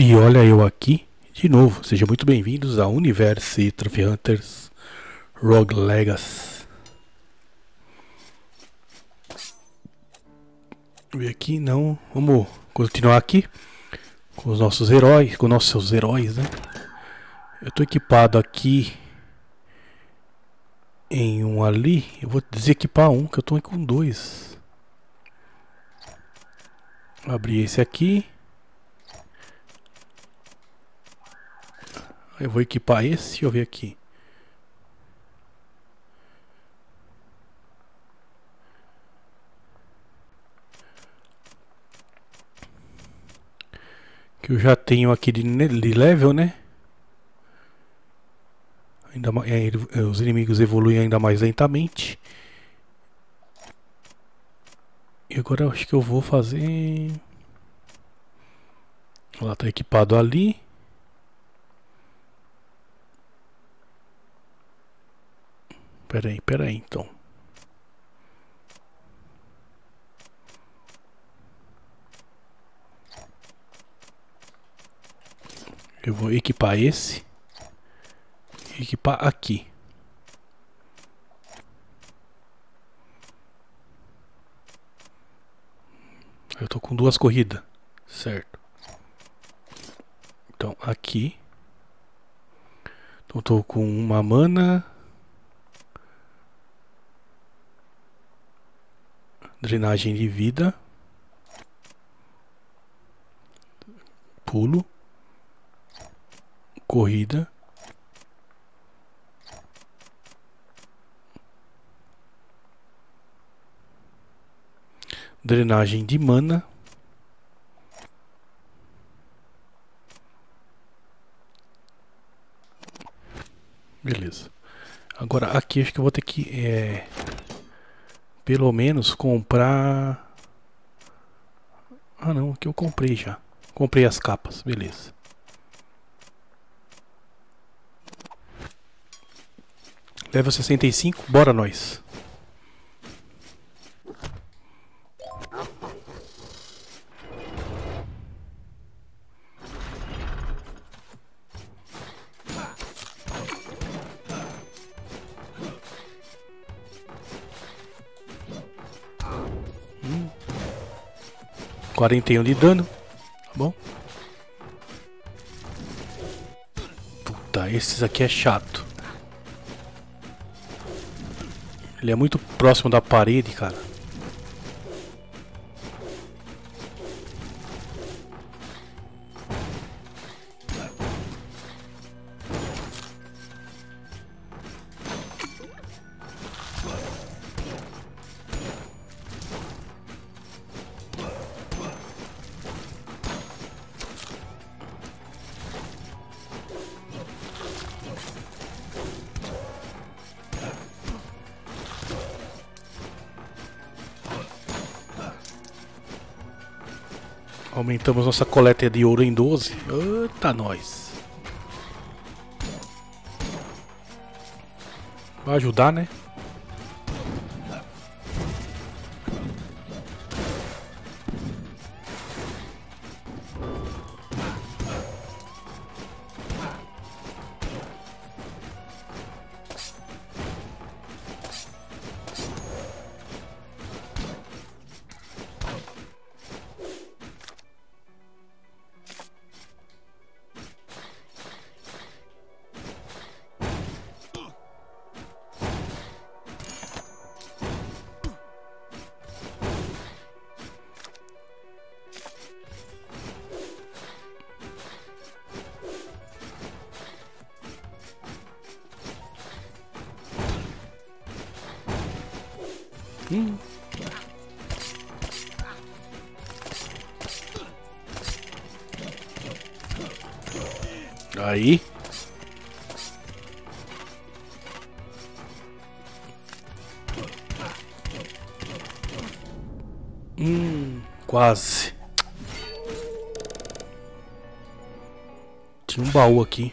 E olha eu aqui de novo. Sejam muito bem-vindos ao Universo Trophy Hunters Rogue Legacy. E aqui não, vamos continuar aqui com os nossos heróis, com nossos heróis, né? Eu tô equipado aqui em um ali, eu vou desequipar um que eu tô com dois. Abrir esse aqui. Eu vou equipar esse, deixa eu ver aqui. Que eu já tenho aqui de, de level, né? Ainda é, os inimigos evoluem ainda mais lentamente. E agora eu acho que eu vou fazer... Lá tá equipado ali. Pera aí, pera aí, então. Eu vou equipar esse. Equipar aqui. Eu tô com duas corridas, certo? Então aqui. Então tô com uma mana. Drenagem de vida, pulo, corrida, drenagem de mana, beleza. Agora aqui acho que eu vou ter que é, pelo menos comprar. Ah não, aqui eu comprei já. Comprei as capas, beleza. Level 65, bora nós. 41 de dano. Tá bom? Puta, esses aqui é chato. Ele é muito próximo da parede, cara. Aumentamos nossa coleta de ouro em 12. Eita, nós. Vai ajudar, né? Aí. Hum, quase. Tinha um baú aqui.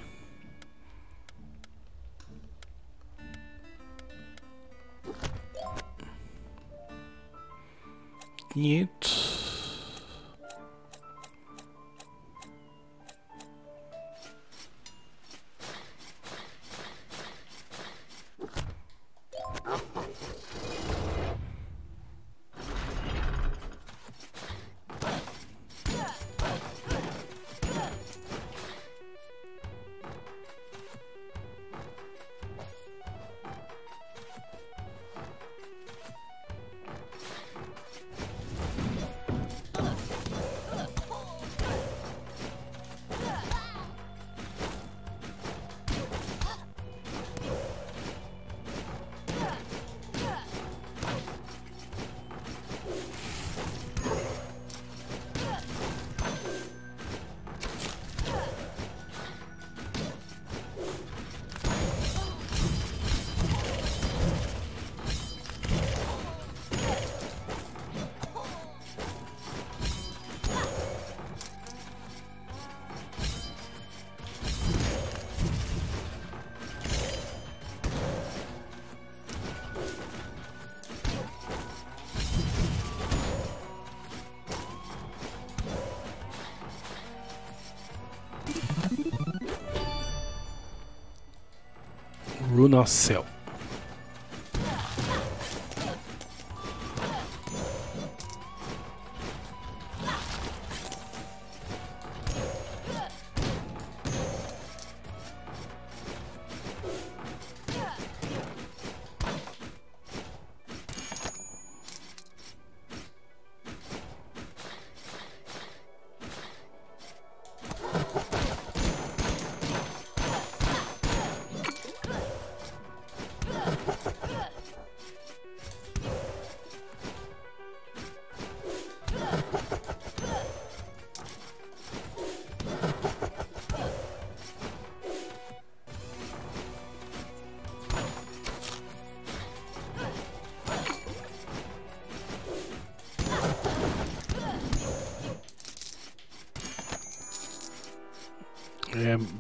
Do nosso céu.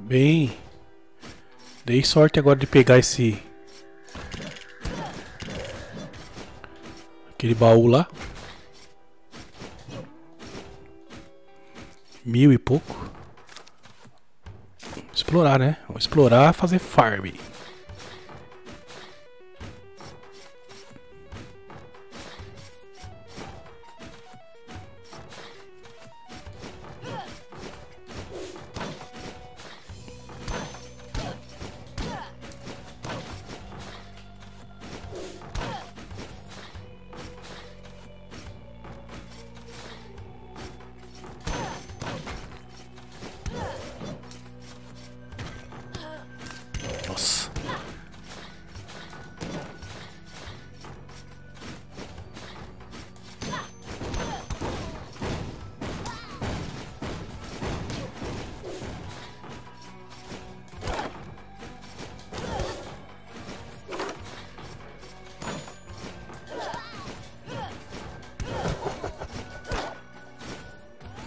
Bem. Dei sorte agora de pegar esse. Aquele baú lá. Mil e pouco. Explorar, né? Vamos explorar, fazer farm.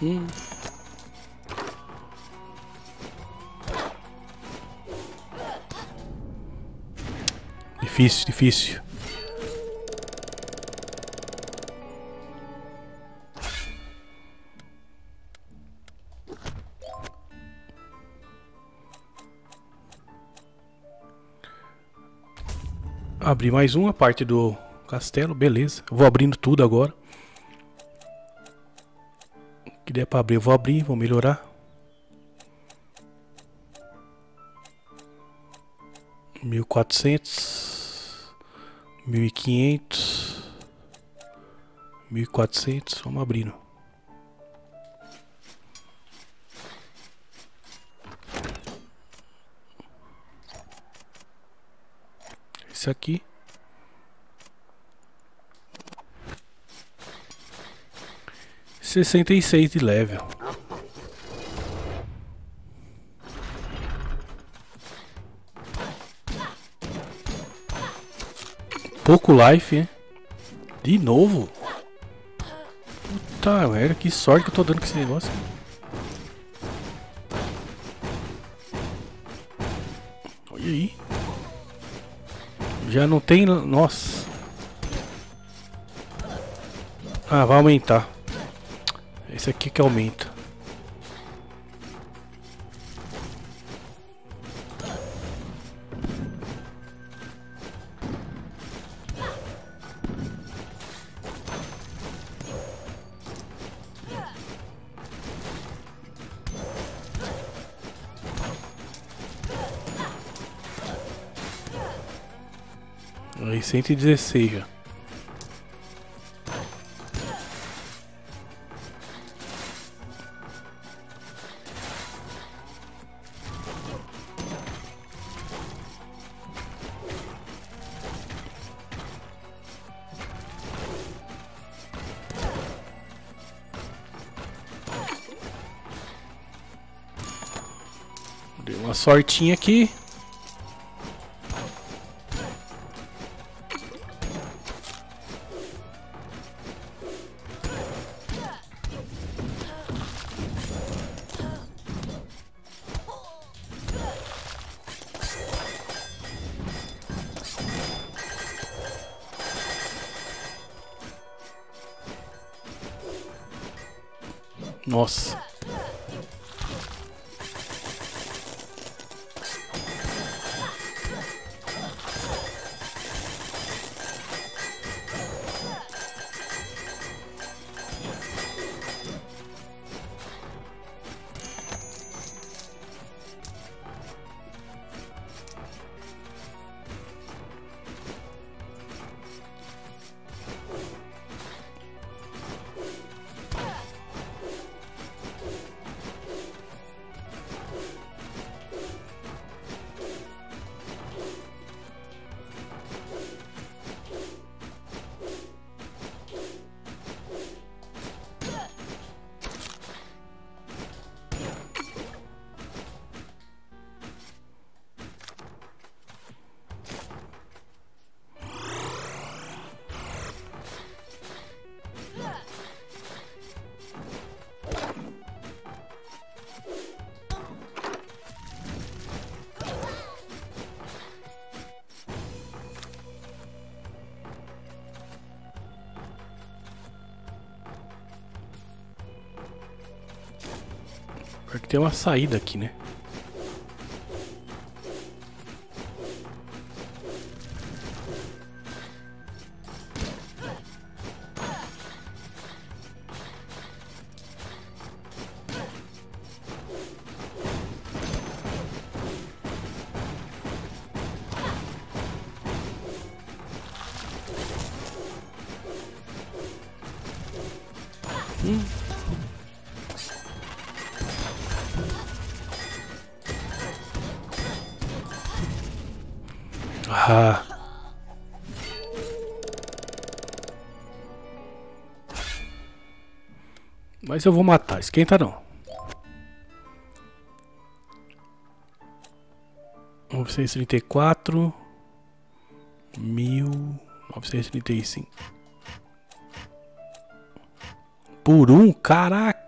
Hum. Difícil, difícil. Abri mais uma parte do castelo, beleza. Vou abrindo tudo agora. Der pra abrir, eu vou abrir, vou melhorar. Mil quatrocentos, mil e quinhentos, mil e quatrocentos, vamos abrindo. Esse aqui. Sessenta e seis de level. Pouco life, hein? De novo? Puta merda, que sorte que eu tô dando com esse negócio. Olha aí. Já não tem. Nossa. Ah, vai aumentar. Esse aqui que aumenta. Aí 116 já. Sortinha aqui. Nossa. Porque tem uma saída aqui, né? Mas eu vou matar, esquenta não. Novecentos trinta e quatro mil novecentos trinta e cinco por um, caraca.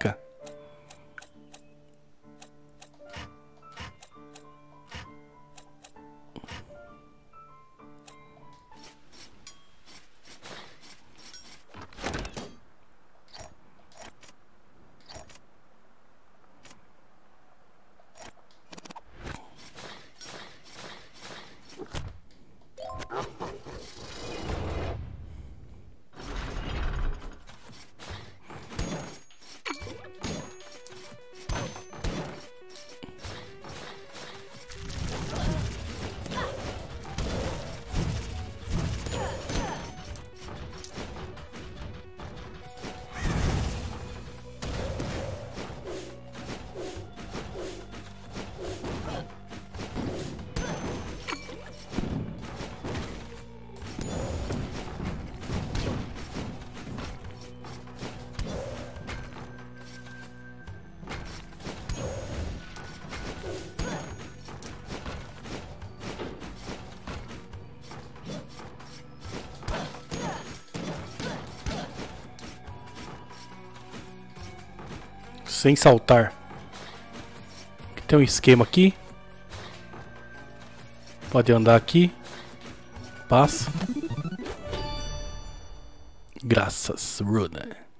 Sem saltar. Tem um esquema aqui. Pode andar aqui. Passa. Graças, Runa.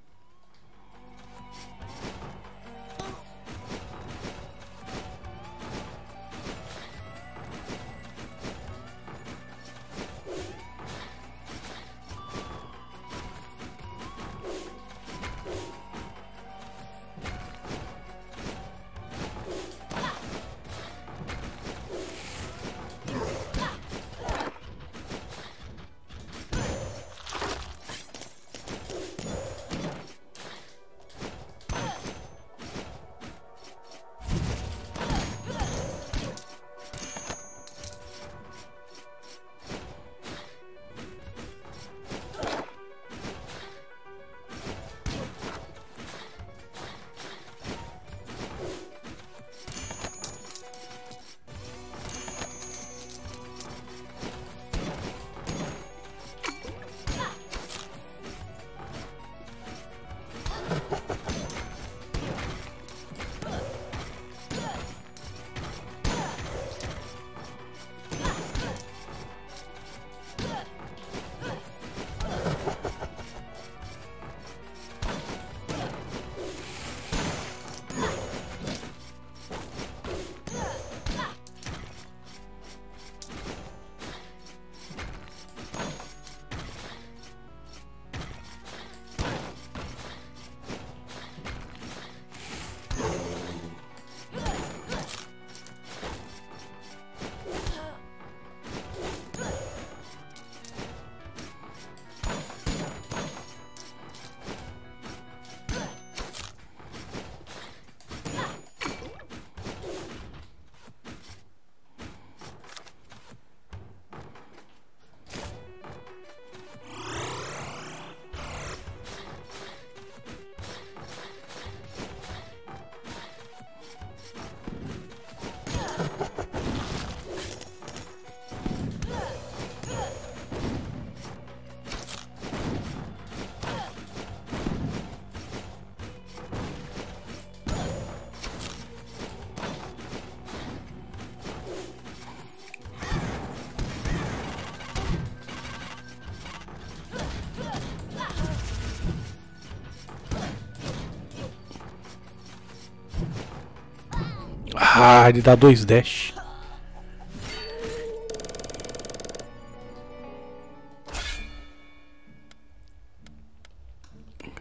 Hard dá dois dash.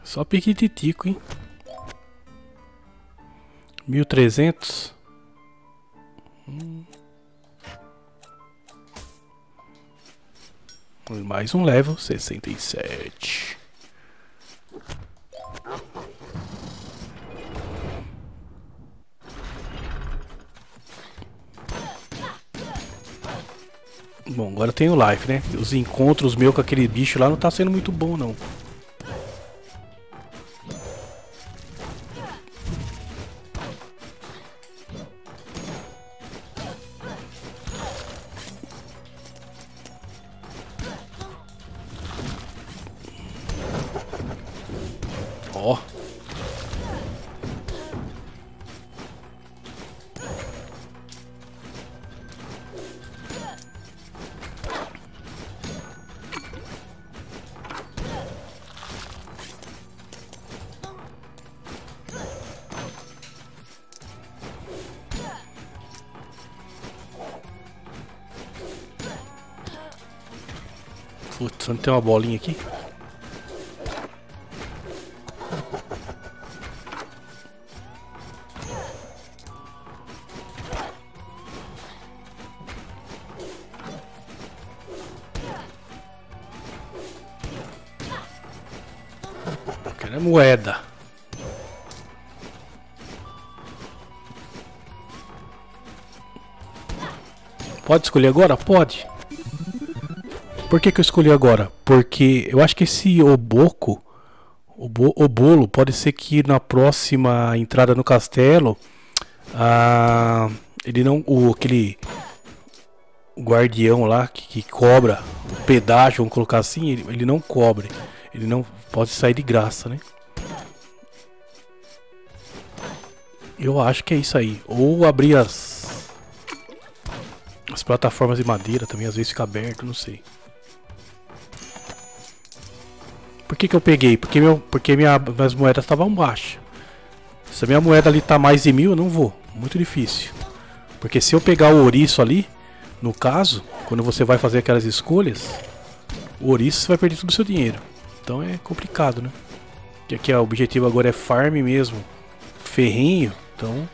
Só piquititico, hein? 1300. Hum. Mais um level, 67. Bom, agora tem o life, né? Os encontros meus com aquele bicho lá não tá sendo muito bom, não. Uma bolinha aqui? Quero é moeda. Pode escolher agora? Pode. Por que, que eu escolhi agora? Porque eu acho que esse oboco, o, bo, o bolo, pode ser que na próxima entrada no castelo, ah, ele não, o aquele guardião lá que, que, cobra o pedágio, vamos colocar assim, ele, ele não cobre, ele não pode sair de graça, né? Eu acho que é isso aí. Ou abrir as as plataformas de madeira também às vezes fica aberto, não sei. Que, que eu peguei? Porque, meu, porque minha, minhas moedas estavam baixas. Se a minha moeda ali tá mais de mil, eu não vou. Muito difícil. Porque se eu pegar o ouriço ali, no caso, quando você vai fazer aquelas escolhas, o ouriço você vai perder todo o seu dinheiro. Então é complicado, né? Porque aqui o objetivo agora é farm mesmo, ferrinho, então...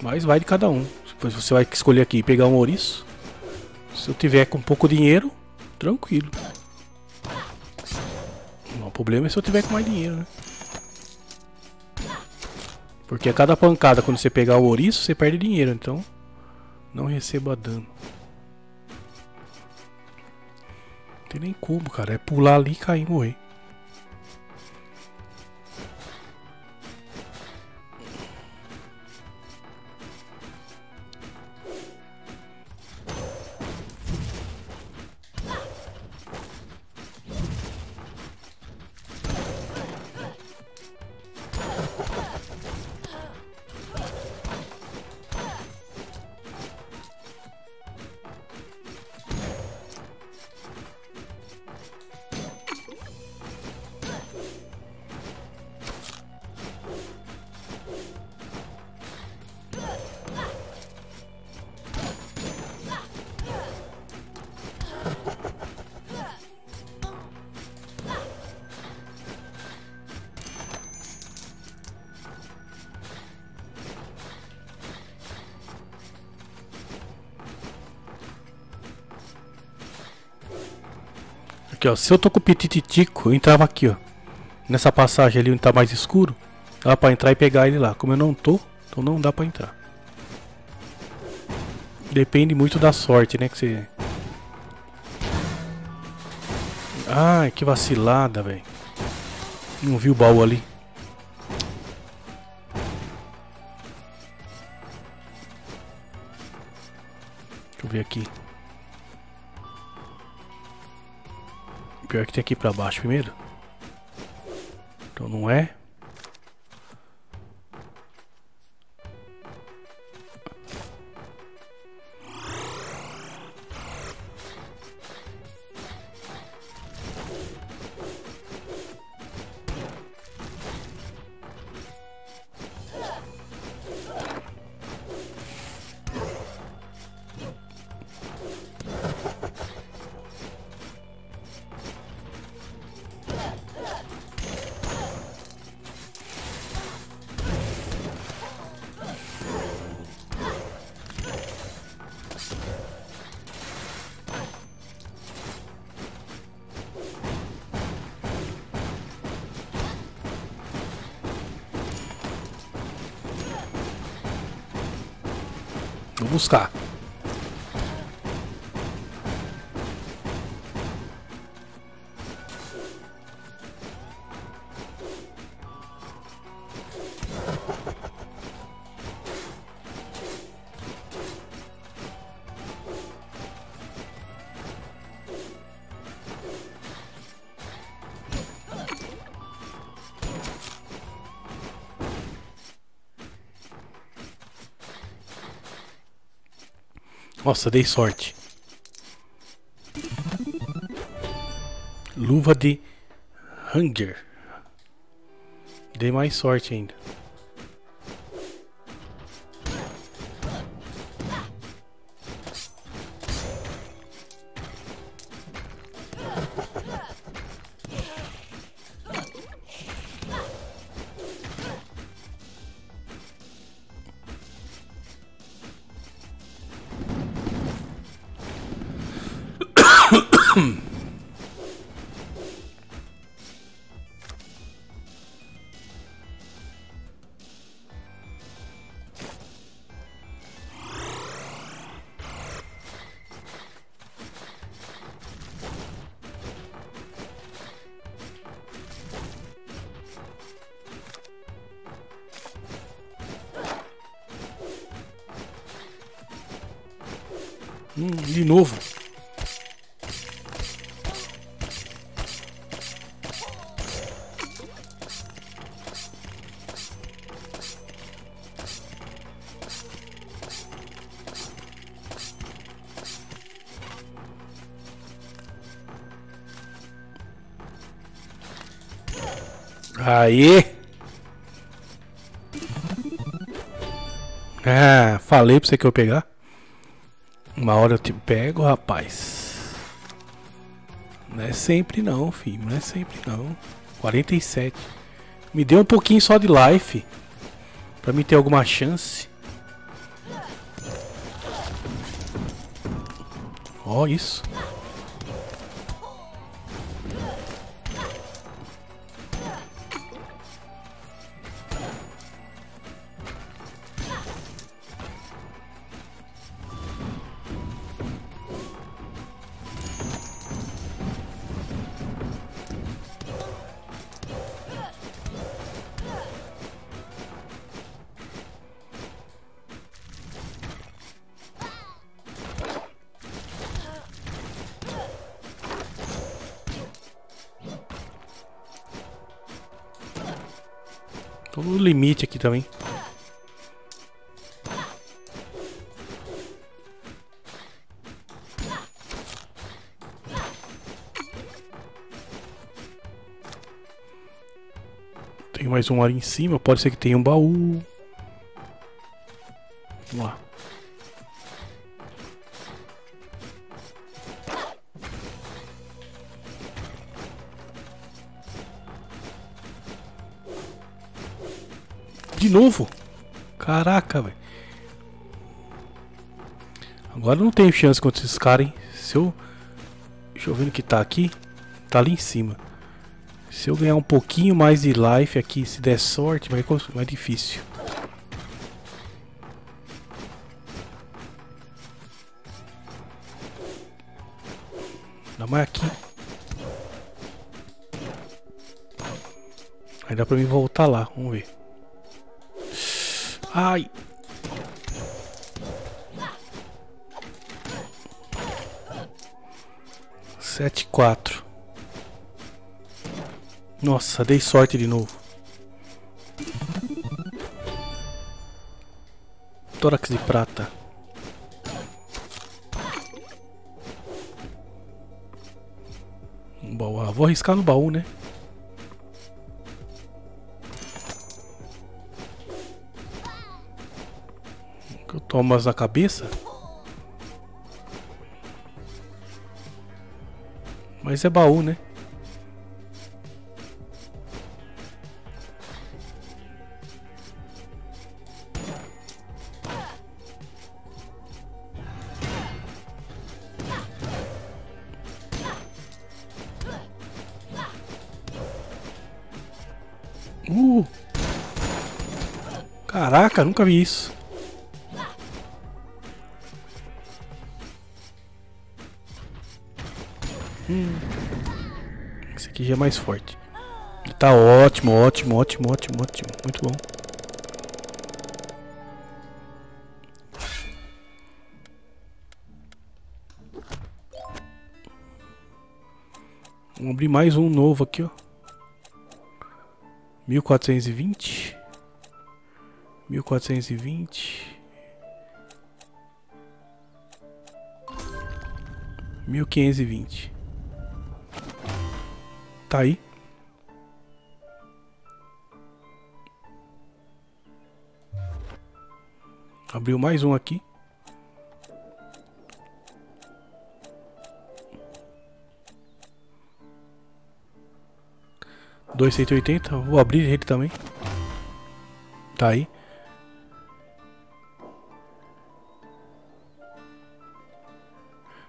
Mas vai de cada um. Depois você vai escolher aqui pegar um ouriço. Se eu tiver com pouco dinheiro, tranquilo. O problema é se eu tiver com mais dinheiro, né? Porque a cada pancada, quando você pegar o ouriço, você perde dinheiro. Então, não receba dano. Não tem nem como, cara. É pular ali cair e morrer. Aqui, ó. Se eu tô com o pitititico, eu entrava aqui, ó. Nessa passagem ali onde tá mais escuro. Dá pra entrar e pegar ele lá. Como eu não tô, então não dá pra entrar. Depende muito da sorte, né? Que você... Ai, que vacilada, velho. Não vi o baú ali. Deixa eu ver aqui. Pior que tem aqui pra baixo primeiro. Então não é. Buscar. Nossa, dei sorte. Luva de Hunger. Dei mais sorte ainda. Aí. Ah, falei pra você que eu pegar. Uma hora eu te pego, rapaz. Não é sempre não, filho. Não é sempre não. 47. Me deu um pouquinho só de life. Pra mim ter alguma chance. Ó, oh, isso. No limite aqui também. Tem mais um ali em cima. Pode ser que tenha um baú. Vamos lá. De novo? Caraca, velho. Agora não tenho chance contra esses caras, hein? Se eu... Deixa eu ver o que tá aqui. Tá ali em cima. Se eu ganhar um pouquinho mais de life aqui, se der sorte, vai mais difícil. Dá mais aqui. Aí dá pra mim voltar lá, vamos ver. Ai. Sete quatro. Nossa, dei sorte de novo. Tórax de prata. Um baú. Ah, vou arriscar no baú, né? Que eu tomo as na cabeça. Mas é baú, né? Uh! Caraca, nunca vi isso. Magia mais forte. Tá ótimo, ótimo, ótimo, ótimo, ótimo. Muito bom. Vamos abrir mais um novo aqui, ó. 1420. 1420. 1520. Tá aí. Abriu mais um aqui. Dois cento e oitenta. Vou abrir ele também. Tá aí.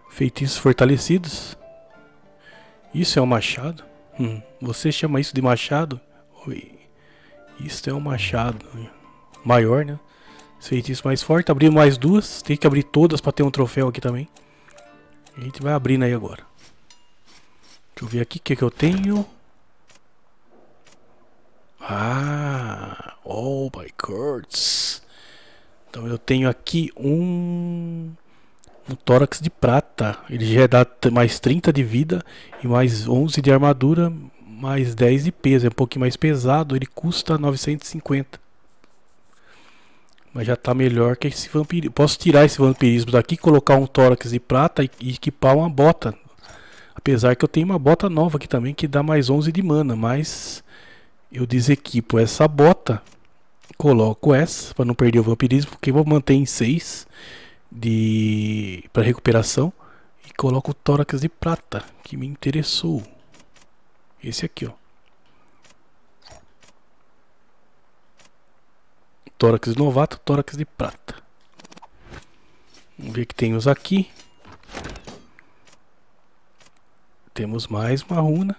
Feitiços fortalecidos. Isso é um machado? Hum, você chama isso de machado? Oi. Isso é um machado. Maior, né? Feitiço mais forte. Abrir mais duas. Tem que abrir todas para ter um troféu aqui também. A gente vai abrindo aí agora. Deixa eu ver aqui o que, que eu tenho. Ah, oh my gods. Então eu tenho aqui um um tórax de prata. Ele já dá mais 30 de vida e mais 11 de armadura, mais 10 de peso. É um pouquinho mais pesado, ele custa 950. Mas já está melhor que esse vampirismo. Posso tirar esse vampirismo daqui, colocar um tórax de prata e, equipar uma bota. Apesar que eu tenho uma bota nova aqui também que dá mais 11 de mana, mas eu desequipo essa bota, coloco essa para não perder o vampirismo, porque eu vou manter em 6 de para recuperação e coloco o tórax de prata que me interessou. Esse aqui, ó. Tórax novato, tórax de prata. Vamos ver que tem os aqui. Temos mais uma runa.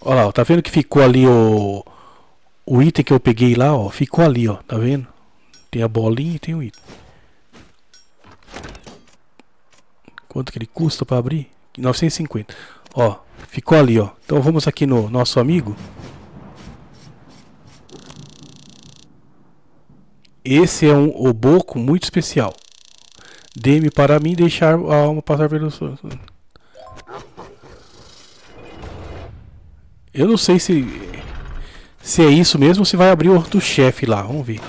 Olha lá, tá vendo que ficou ali o o item que eu peguei lá, ó, ficou ali, ó, tá vendo? Tem a bolinha e tem o item. Quanto que ele custa para abrir? 950. Ó, ficou ali, ó. Então vamos aqui no nosso amigo. Esse é um oboco muito especial. Dê-me para mim deixar a alma passar pelo... Eu não sei se se é isso mesmo, você vai abrir o outro chefe lá. Vamos ver.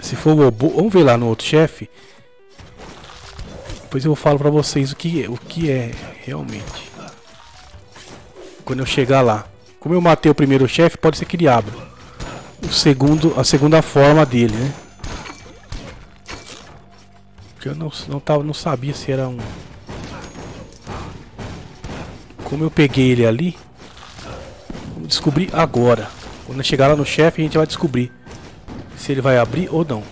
Se for o Obo... Vamos ver lá no outro chefe. Depois eu falo pra vocês o que, é, o que é realmente. Quando eu chegar lá. Como eu matei o primeiro chefe, pode ser que ele abra. O segundo, a segunda forma dele, né? Porque eu não, não, tava, não sabia se era um... Como eu peguei ele ali descobrir agora. Quando chegar lá no chefe, a gente vai descobrir se ele vai abrir ou não.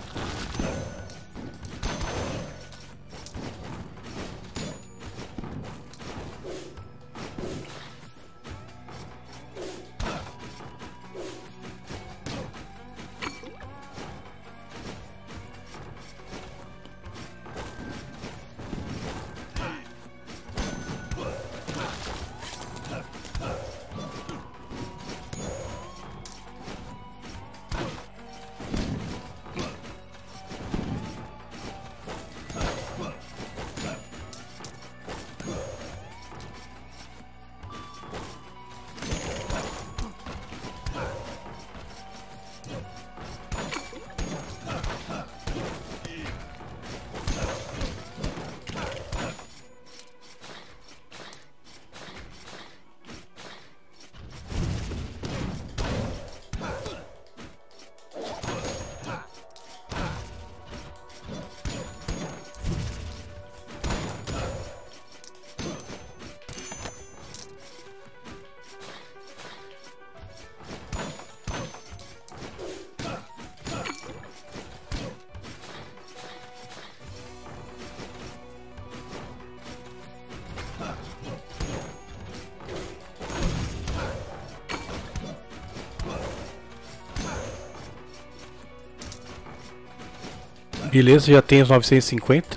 Beleza, já tem os 950.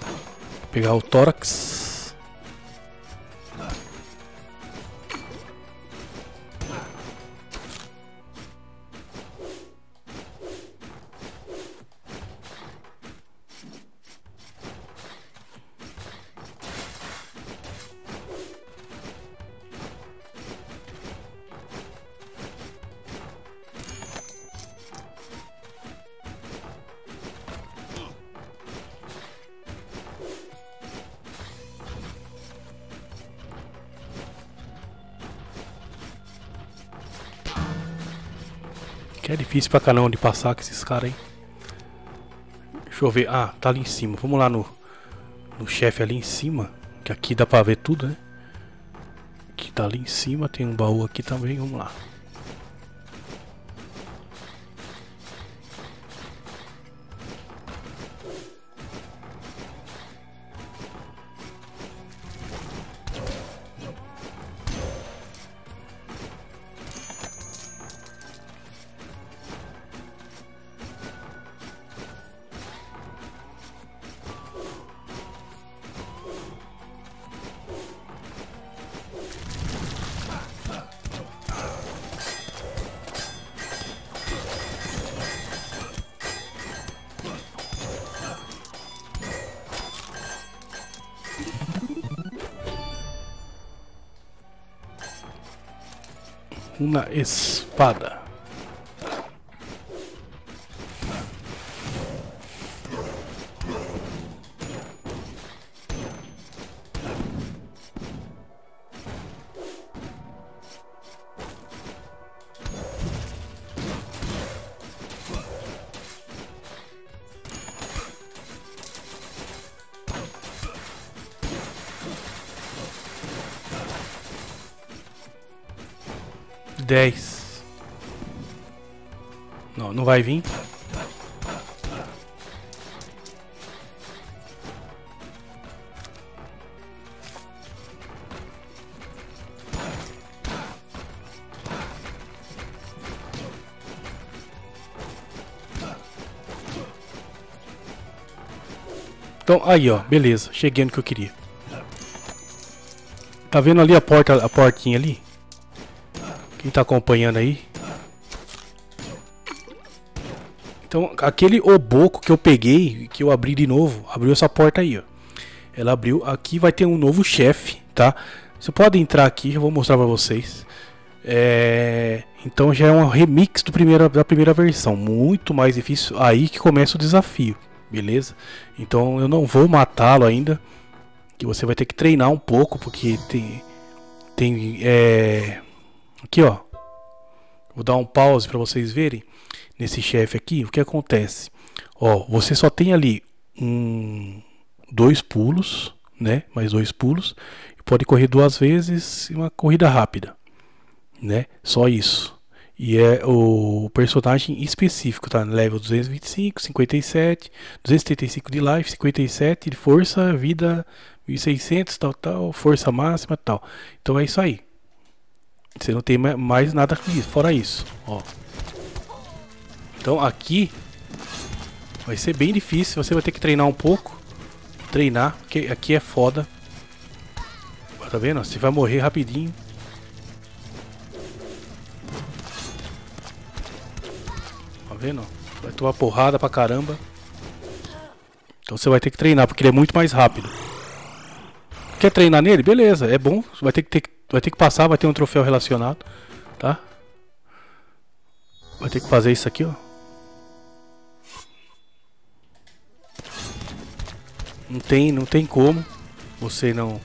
Vou pegar o tórax. Que é difícil pra caramba de passar com esses caras aí. Deixa eu ver. Ah, tá ali em cima. Vamos lá no, no chefe ali em cima. Que aqui dá pra ver tudo, né? Que tá ali em cima. Tem um baú aqui também. Vamos lá. Uma espada. Dez. Não, não vai vir. Então, aí ó, beleza, cheguei no que eu queria. Tá vendo ali a porta, a portinha ali? Quem tá acompanhando aí? Então, aquele oboco que eu peguei, que eu abri de novo, abriu essa porta aí, ó. Ela abriu. Aqui vai ter um novo chefe, tá? Você pode entrar aqui, eu vou mostrar pra vocês. É... Então já é um remix do primeira, da primeira versão. Muito mais difícil. Aí que começa o desafio, beleza? Então eu não vou matá-lo ainda. Que você vai ter que treinar um pouco, porque tem... Tem... É... Aqui, ó. Vou dar um pause para vocês verem. Nesse chefe aqui, o que acontece? Ó, você só tem ali um, dois pulos, né? Mais dois pulos. Pode correr duas vezes e uma corrida rápida, né? Só isso. E é o personagem específico, tá? Level 225, 57, 275 de life, 57 de força, vida 1600, tal, tal, força máxima, tal. Então é isso aí. Você não tem mais nada fora isso, ó. Então aqui vai ser bem difícil, você vai ter que treinar um pouco. Treinar, porque aqui é foda. Tá vendo? Você vai morrer rapidinho. Tá vendo? Vai tomar porrada pra caramba. Então você vai ter que treinar, porque ele é muito mais rápido. Quer treinar nele? Beleza, é bom. Vai ter que ter vai ter que passar, vai ter um troféu relacionado, tá? Vai ter que fazer isso aqui, ó. Não tem, não tem como você não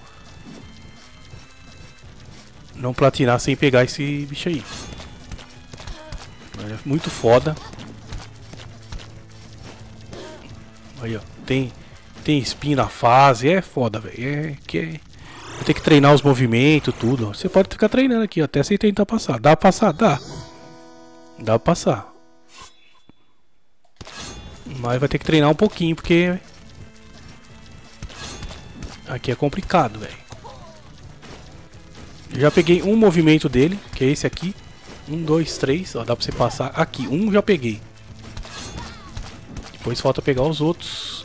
não platinar sem pegar esse bicho aí. É muito foda. Aí, ó. Tem tem spin na fase, é foda, velho. É que é que treinar os movimentos, tudo. Você pode ficar treinando aqui até você tentar passar. Dá pra passar? Dá. Dá pra passar. Mas vai ter que treinar um pouquinho, porque... Aqui é complicado, velho. Já peguei um movimento dele, que é esse aqui. Um, dois, três. Ó, dá pra você passar. Aqui, um já peguei. Depois falta pegar os outros.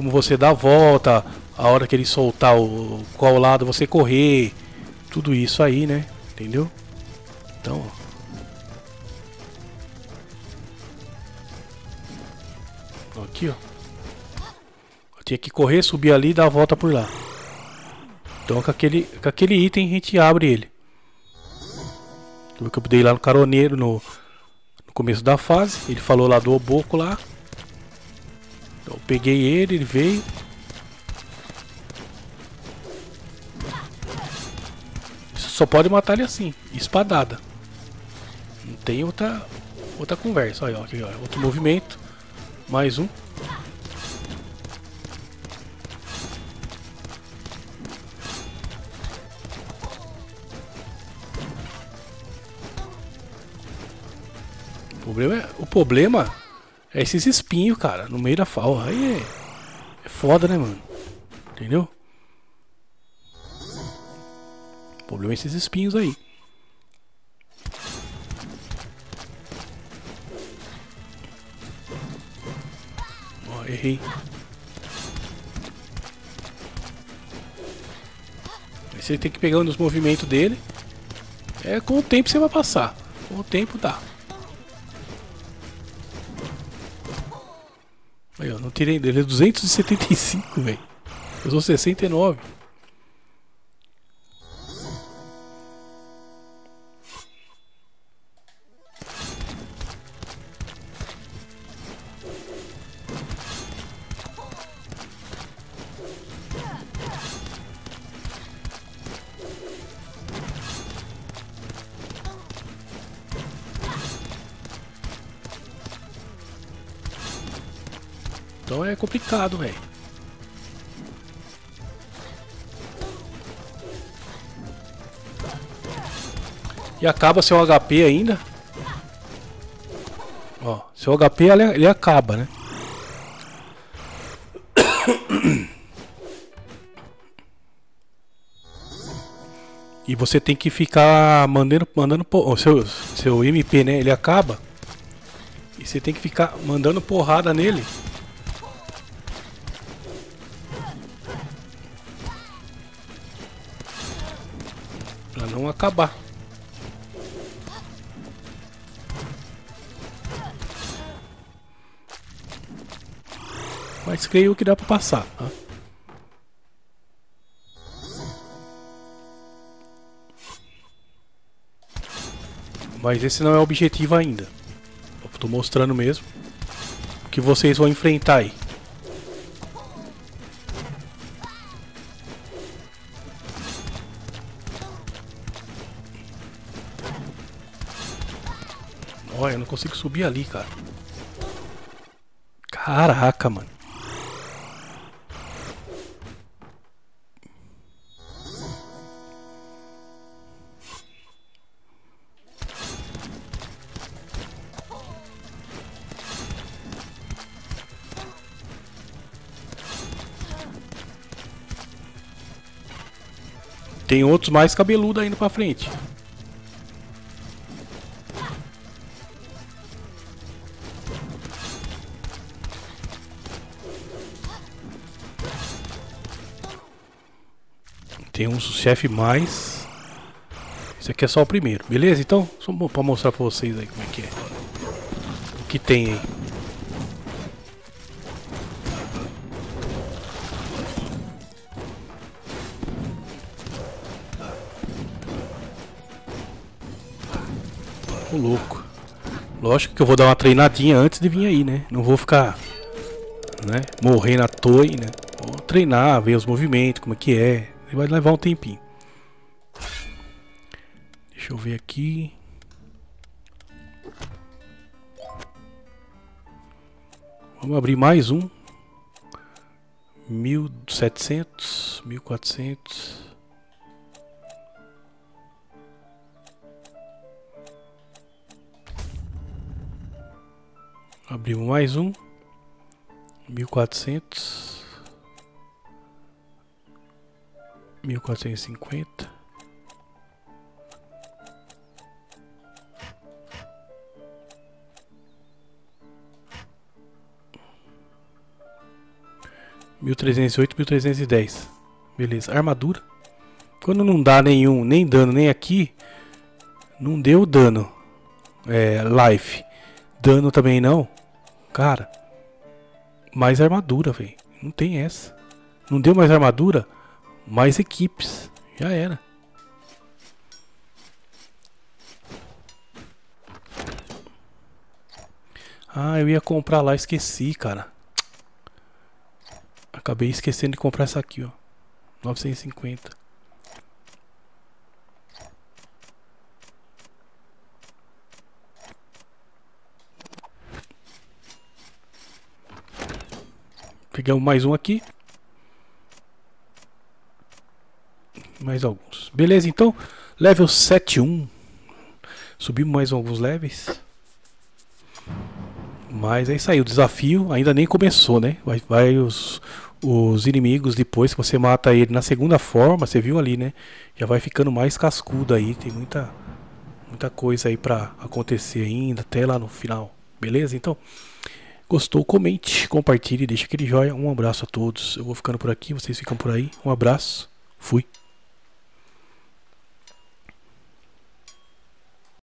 Como você dá a volta, a hora que ele soltar o qual lado você correr, tudo isso aí, né? Entendeu? Então, ó. Aqui, ó. Eu tinha que correr, subir ali e dar a volta por lá. Então com aquele, com aquele item a gente abre ele. Eu dei lá no caroneiro no, no começo da fase. Ele falou lá do oboco lá. Então eu peguei ele, ele veio. Só pode matar ele assim, espadada. Não tem outra outra conversa. Olha, ó, outro movimento. Mais um. O problema é, o problema é esses espinhos, cara, no meio da fala. Aí é, é foda, né, mano? Entendeu? problema é esses espinhos aí. Ó, errei. Aí você tem que pegar nos movimentos dele. É, com o tempo você vai passar. Com o tempo dá. Dele. É 275, velho. Eu sou 69. Complicado, velho. E acaba seu HP ainda. Ó, seu HP ele, ele acaba, né? E você tem que ficar mandando, mandando o seu, seu MP, né? Ele acaba. E você tem que ficar mandando porrada nele não acabar. Mas creio que dá para passar. Tá? Mas esse não é o objetivo ainda. Estou mostrando mesmo. Que vocês vão enfrentar aí. Consigo subir ali, cara. Caraca, mano. Tem outros mais cabeludos ainda pra frente. Tem um chefe mais. Esse aqui é só o primeiro, beleza? Então, só para mostrar para vocês aí como é que é. O que tem aí. O louco. Lógico que eu vou dar uma treinadinha antes de vir aí, né? Não vou ficar, né, morrendo à toa, né? Vou treinar, ver os movimentos, como é que é, Vai levar um tempinho. Deixa eu ver aqui. Vamos abrir mais um. Mil setecentos, mil quatrocentos. Abrimos mais um. Mil quatrocentos. mil quatrocentos e cinquenta 1308, 1310. Beleza. Armadura. Quando não dá nenhum, nem dano, nem aqui. Não deu dano. É, life. Dano também não. Cara. Mais armadura, velho. Não tem essa. Não deu mais armadura? Mais equipes. Já era. Ah, eu ia comprar lá, esqueci, cara. Acabei esquecendo de comprar essa aqui, ó. 950. Pegamos mais um aqui. Mais alguns. Beleza, então. Level 7-1. Subimos mais alguns levels. Mas é isso aí, o desafio ainda nem começou, né? Vai, vai os, os inimigos depois que você mata ele na segunda forma, você viu ali, né? Já vai ficando mais cascudo aí, tem muita muita coisa aí para acontecer ainda até lá no final. Beleza? Então, gostou, comente, compartilhe, deixa aquele joinha. Um abraço a todos. Eu vou ficando por aqui, vocês ficam por aí. Um abraço. Fui.